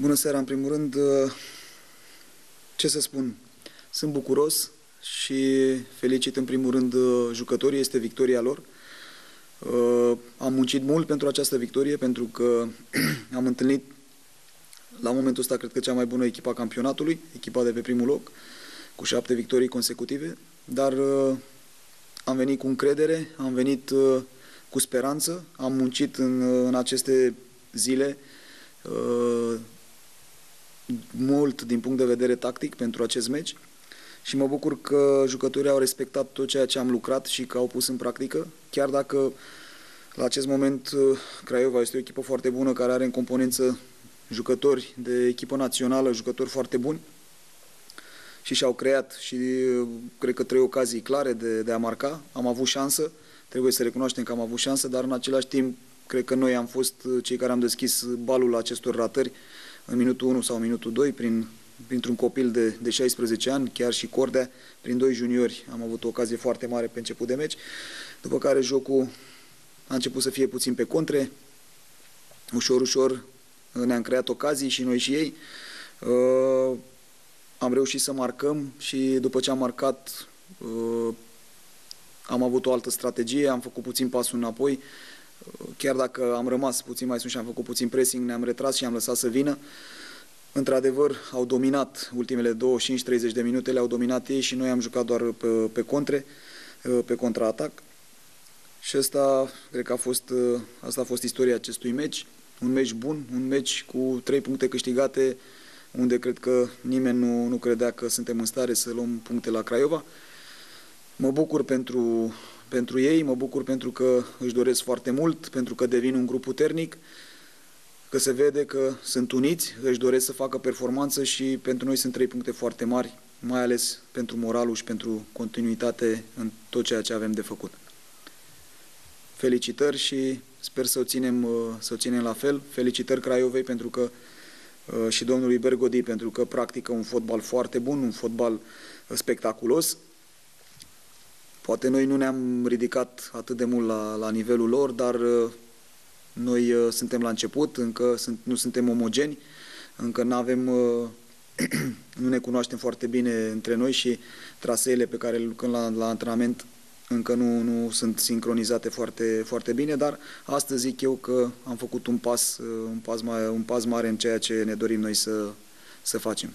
Bună seara, în primul rând, uh, ce să spun, sunt bucuros și felicit în primul rând uh, jucătorii, este victoria lor. Uh, am muncit mult pentru această victorie, pentru că am întâlnit la momentul ăsta, cred că cea mai bună echipa campionatului, echipa de pe primul loc, cu șapte victorii consecutive, dar am venit cu încredere, am venit cu speranță, am muncit în, în aceste zile mult din punct de vedere tactic pentru acest meci și mă bucur că jucătorii au respectat tot ceea ce am lucrat și că au pus în practică, chiar dacă la acest moment uh, Craiova este o echipă foarte bună care are în componență jucători de echipă națională, jucători foarte buni și și-au creat și uh, cred că trei ocazii clare de, de a marca. Am avut șansă, trebuie să recunoaștem că am avut șansă, dar în același timp cred că noi am fost uh, cei care am deschis balul acestor ratări în minutul 1 sau minutul 2, prin, printr-un copil de, de 16 ani, chiar și Cordea, prin doi juniori am avut o ocazie foarte mare pe început de meci, după care jocul a început să fie puțin pe contre, ușor, ușor ne-am creat ocazii și noi și ei. Uh, am reușit să marcăm și după ce am marcat uh, am avut o altă strategie, am făcut puțin pasul înapoi, chiar dacă am rămas puțin mai sus și am făcut puțin pressing, ne-am retras și am lăsat să vină. Într-adevăr, au dominat ultimele 25-30 de minute, le-au dominat ei și noi am jucat doar pe, pe contre, pe contraatac. Și asta, cred că a fost, asta a fost istoria acestui meci. Un meci bun, un meci cu trei puncte câștigate, unde cred că nimeni nu, nu credea că suntem în stare să luăm puncte la Craiova. Mă bucur pentru pentru ei, mă bucur pentru că își doresc foarte mult, pentru că devin un grup puternic, că se vede că sunt uniți, își doresc să facă performanță și pentru noi sunt trei puncte foarte mari, mai ales pentru moralul și pentru continuitate în tot ceea ce avem de făcut. Felicitări și sper să o ținem, să o ținem la fel. Felicitări Craiovei pentru că uh, și domnului Bergodi pentru că practică un fotbal foarte bun, un fotbal spectaculos Poate noi nu ne-am ridicat atât de mult la, la nivelul lor, dar uh, noi uh, suntem la început, încă sunt, nu suntem omogeni, încă nu avem, uh, nu ne cunoaștem foarte bine între noi și traseele pe care le lucrăm la, la antrenament încă nu, nu sunt sincronizate foarte, foarte bine, dar astăzi zic eu că am făcut un pas, un pas, mai, un pas mare în ceea ce ne dorim noi să, să facem.